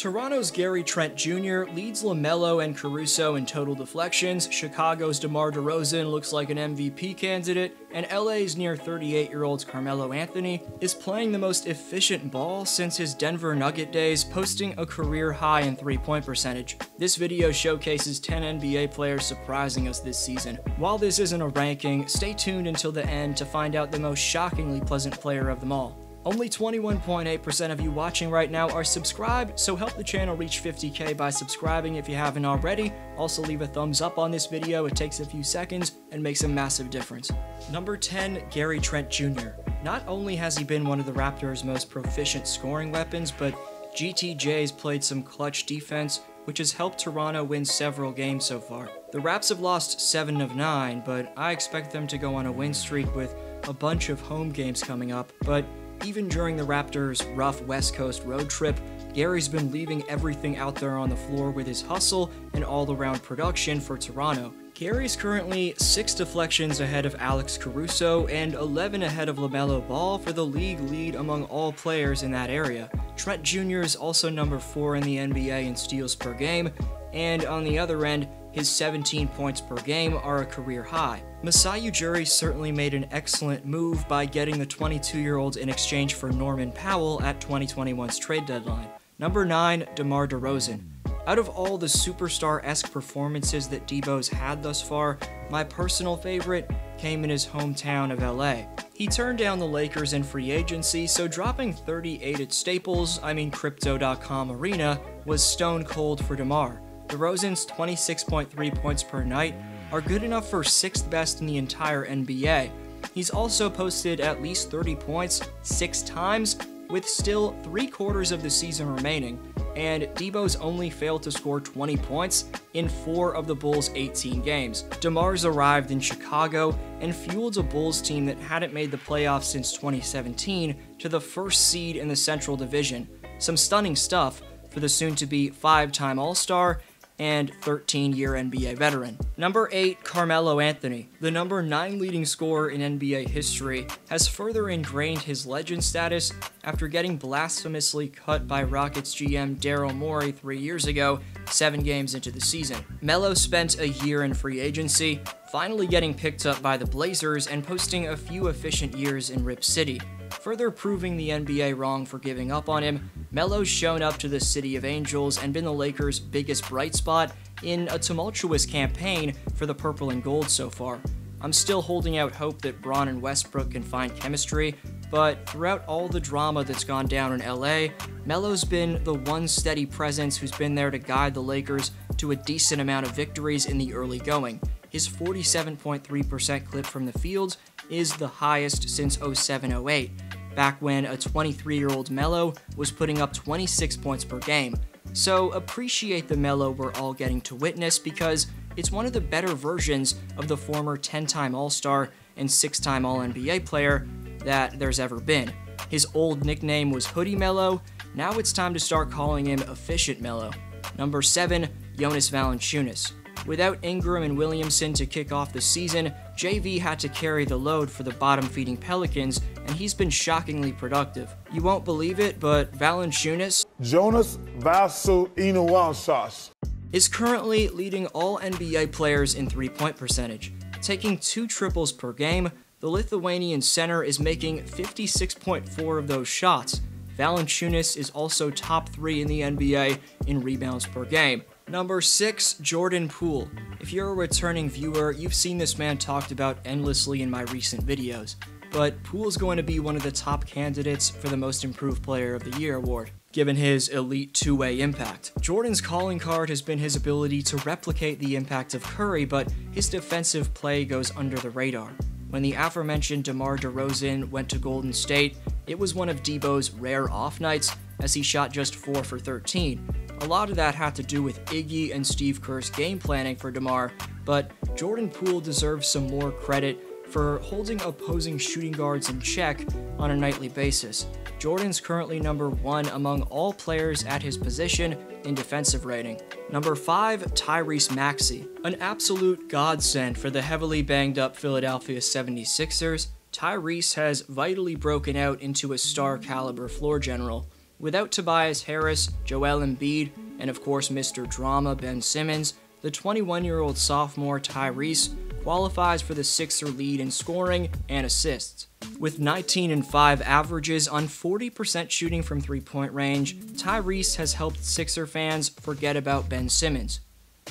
Toronto's Gary Trent Jr. leads LaMelo and Caruso in total deflections, Chicago's DeMar DeRozan looks like an MVP candidate, and LA's near 38 year old Carmelo Anthony is playing the most efficient ball since his Denver Nugget days, posting a career high in three point percentage. This video showcases 10 NBA players surprising us this season. While this isn't a ranking, stay tuned until the end to find out the most shockingly pleasant player of them all. Only 21.8% of you watching right now are subscribed, so help the channel reach 50k by subscribing if you haven't already. Also leave a thumbs up on this video, it takes a few seconds and makes a massive difference. Number 10, Gary Trent Jr. Not only has he been one of the Raptors' most proficient scoring weapons, but GTJ's played some clutch defense, which has helped Toronto win several games so far. The Raps have lost 7 of 9, but I expect them to go on a win streak with a bunch of home games coming up, but even during the Raptors' rough West Coast road trip, Gary's been leaving everything out there on the floor with his hustle and all around production for Toronto. Gary's currently 6 deflections ahead of Alex Caruso and 11 ahead of LaMelo Ball for the league lead among all players in that area. Trent Jr. is also number 4 in the NBA in steals per game, and on the other end, his 17 points per game are a career high. Masai Ujiri certainly made an excellent move by getting the 22-year-old in exchange for Norman Powell at 2021's trade deadline. Number 9, DeMar DeRozan. Out of all the superstar-esque performances that Debo's had thus far, my personal favorite came in his hometown of LA. He turned down the Lakers in free agency, so dropping 38 at Staples, I mean Crypto.com Arena, was stone cold for DeMar. DeRozan's 26.3 points per night are good enough for 6th best in the entire NBA. He's also posted at least 30 points six times, with still three quarters of the season remaining, and Debo's only failed to score 20 points in four of the Bulls' 18 games. DeMar's arrived in Chicago and fueled a Bulls team that hadn't made the playoffs since 2017 to the first seed in the Central Division. Some stunning stuff for the soon to be five time All Star and 13 year NBA veteran. Number 8, Carmelo Anthony. The number 9 leading scorer in NBA history has further ingrained his legend status after getting blasphemously cut by Rockets GM Daryl Morey three years ago, seven games into the season. Melo spent a year in free agency, finally getting picked up by the Blazers and posting a few efficient years in Rip City. Further proving the NBA wrong for giving up on him, Melo's shown up to the City of Angels and been the Lakers' biggest bright spot in a tumultuous campaign for the purple and gold so far. I'm still holding out hope that Bron and Westbrook can find chemistry, but throughout all the drama that's gone down in LA, Melo's been the one steady presence who's been there to guide the Lakers to a decent amount of victories in the early going. His 47.3% clip from the field is the highest since 07 08, back when a 23 year old Melo was putting up 26 points per game. So appreciate the Melo we're all getting to witness because it's one of the better versions of the former 10 time All Star and 6 time All NBA player that there's ever been. His old nickname was Hoodie Melo, now it's time to start calling him Efficient Melo. Number 7, Jonas Valanciunas. Without Ingram and Williamson to kick off the season, JV had to carry the load for the bottom feeding Pelicans, and he's been shockingly productive. You won't believe it, but Valanciunas Jonas Valanciunas is currently leading all NBA players in three-point percentage. Taking two triples per game, the Lithuanian center is making 56.4 of those shots. Valanciunas is also top 3 in the NBA in rebounds per game. Number 6, Jordan Poole. If you're a returning viewer, you've seen this man talked about endlessly in my recent videos, but Poole is going to be one of the top candidates for the Most Improved Player of the Year award given his elite two-way impact. Jordan's calling card has been his ability to replicate the impact of Curry, but his defensive play goes under the radar. When the aforementioned DeMar DeRozan went to Golden State, it was one of Debo's rare off nights as he shot just 4 for 13, a lot of that had to do with Iggy and Steve Kerr's game planning for DeMar, but Jordan Poole deserves some more credit for holding opposing shooting guards in check on a nightly basis. Jordan's currently number one among all players at his position in defensive rating. Number 5, Tyrese Maxey. An absolute godsend for the heavily banged up Philadelphia 76ers, Tyrese has vitally broken out into a star caliber floor general. Without Tobias Harris, Joel Embiid, and of course Mr. Drama Ben Simmons, the 21 year old sophomore Tyrese qualifies for the Sixer lead in scoring and assists. With 19 and 5 averages on 40% shooting from three point range, Tyrese has helped Sixer fans forget about Ben Simmons.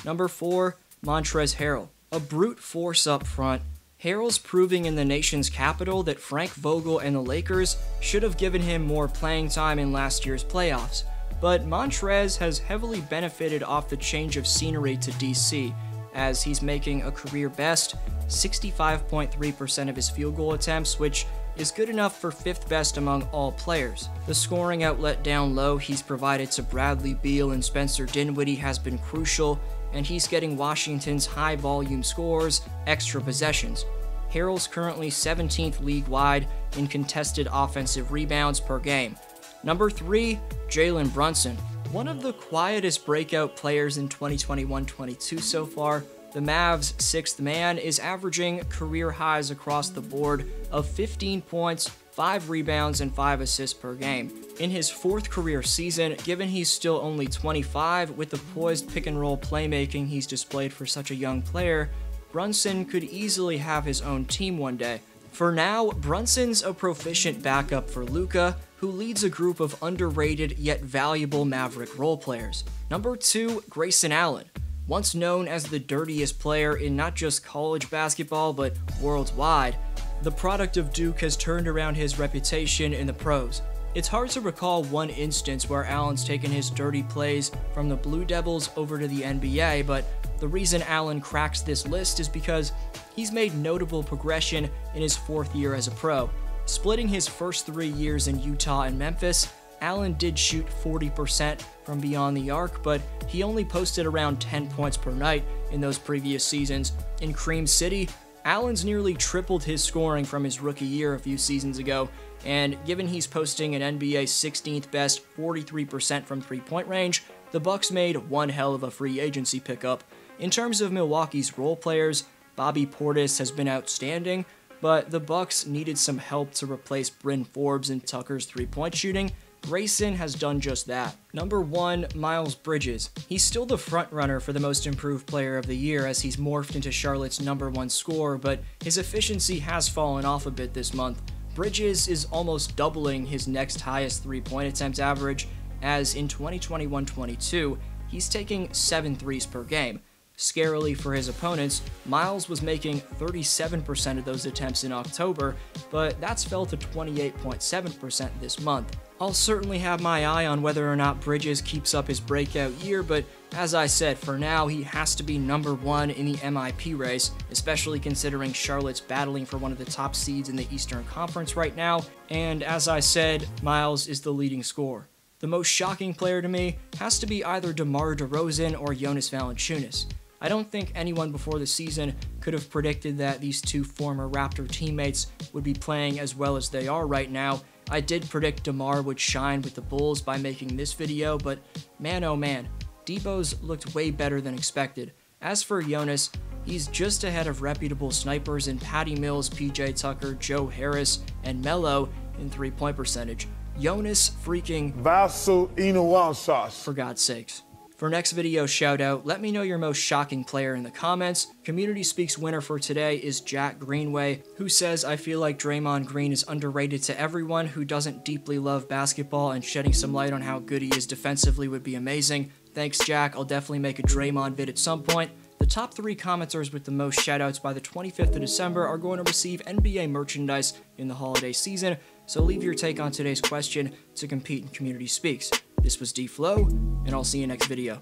Number 4, Montrezl Harrell. A brute force up front, Harrell's proving in the nation's capital that Frank Vogel and the Lakers should have given him more playing time in last year's playoffs. But Montrez has heavily benefited off the change of scenery to DC, as he's making a career best 65.3% of his field goal attempts, which is good enough for fifth best among all players. The scoring outlet down low he's provided to Bradley Beal and Spencer Dinwiddie has been crucial, and he's getting Washington's high volume scores, extra possessions. Harrell's currently 17th league wide in contested offensive rebounds per game. Number 3, Jalen Brunson. One of the quietest breakout players in 2021 22 so far, the Mavs' sixth man is averaging career highs across the board of 15 points, 5 rebounds, and 5 assists per game. In his fourth career season, given he's still only 25, with the poised pick and roll playmaking he's displayed for such a young player, Brunson could easily have his own team one day. For now, Brunson's a proficient backup for Luka, who leads a group of underrated yet valuable Maverick role players. Number 2, Grayson Allen. Once known as the dirtiest player in not just college basketball but worldwide, the product of Duke has turned around his reputation in the pros. It's hard to recall one instance where Allen's taken his dirty plays from the Blue Devils over to the NBA, but the reason Allen cracks this list is because he's made notable progression in his fourth year as a pro. Splitting his first three years in Utah and Memphis, Allen did shoot 40% from beyond the arc, but he only posted around 10 points per night in those previous seasons. In Cream City, Allen's nearly tripled his scoring from his rookie year a few seasons ago, and given he's posting an NBA 16th best 43% from three-point range, the Bucks made one hell of a free agency pickup. In terms of Milwaukee's role players, Bobby Portis has been outstanding, but the Bucks needed some help to replace Bryn Forbes and Tucker's three-point shooting. Grayson has done just that. Number 1, Miles Bridges. He's still the frontrunner for the most improved player of the year as he's morphed into Charlotte's number 1 scorer, but his efficiency has fallen off a bit this month. Bridges is almost doubling his next highest three-point attempt average, as in 2021-22, he's taking seven threes per game. Scarily for his opponents, Miles was making 37% of those attempts in October, but that's fell to 28.7% this month. I'll certainly have my eye on whether or not Bridges keeps up his breakout year, but as I said, for now, he has to be number one in the MIP race, especially considering Charlotte's battling for one of the top seeds in the Eastern Conference right now, and as I said, Miles is the leading scorer. The most shocking player to me has to be either DeMar DeRozan or Jonas Valanciunas. I don't think anyone before the season could have predicted that these two former Raptor teammates would be playing as well as they are right now. I did predict DeMar would shine with the Bulls by making this video, but man oh man, Debo's looked way better than expected. As for Jonas, he's just ahead of reputable snipers in Patty Mills, PJ Tucker, Joe Harris, and Melo in three-point percentage. Jonas freaking Valanciunas. For God's sakes. For next video shout out, let me know your most shocking player in the comments. Community Speaks winner for today is Jack Greenway, who says, I feel like Draymond Green is underrated to everyone who doesn't deeply love basketball and shedding some light on how good he is defensively would be amazing. Thanks Jack, I'll definitely make a Draymond vid at some point. The top three commenters with the most shoutouts by the 25th of December are going to receive NBA merchandise in the holiday season, so leave your take on today's question to compete in Community Speaks. This was D Flow, and I'll see you next video.